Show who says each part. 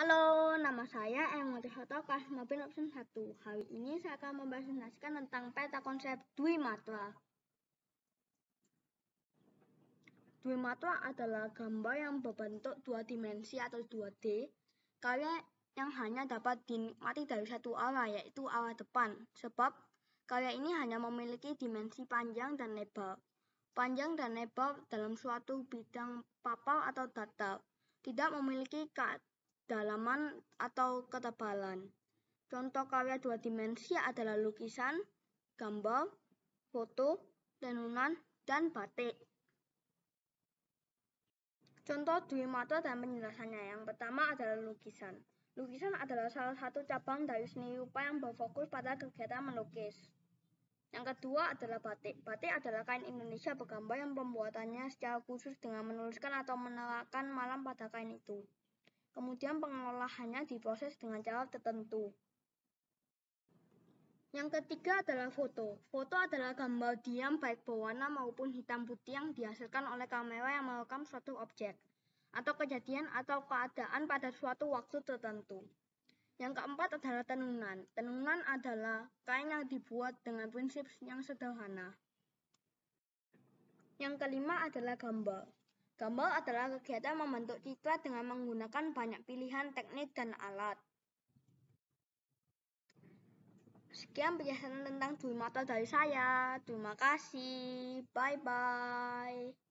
Speaker 1: Halo, nama saya Emma Soto, kelas mobil option 1. Hari ini saya akan mempresentasikan tentang peta konsep Dwimatra. Dwimatra adalah gambar yang berbentuk dua dimensi atau 2D, karya yang hanya dapat dinikmati dari satu arah, yaitu arah depan, sebab karya ini hanya memiliki dimensi panjang dan lebar. Panjang dan lebar dalam suatu bidang papan atau datar tidak memiliki kedalaman atau ketebalan. Contoh karya dua dimensi adalah lukisan, gambar, foto, tenunan, dan batik. Contoh Mata dan penjelasannya. Yang pertama adalah lukisan. Lukisan adalah salah satu cabang dari seni rupa yang berfokus pada kegiatan melukis. Yang kedua adalah batik. Batik adalah kain Indonesia bergambar yang pembuatannya secara khusus dengan menuliskan atau menerangkan malam pada kain itu. Kemudian pengolahannya diproses dengan cara tertentu. Yang ketiga adalah foto. Foto adalah gambar diam baik berwarna maupun hitam putih yang dihasilkan oleh kamera yang merekam suatu objek atau kejadian atau keadaan pada suatu waktu tertentu. Yang keempat adalah tenunan. Tenunan adalah kain yang dibuat dengan prinsip yang sederhana. Yang kelima adalah gambar. Gambar adalah kegiatan membentuk citra dengan menggunakan banyak pilihan teknik dan alat. Sekian penjelasan tentang Dwi Mata dari saya. Terima kasih. Bye-bye.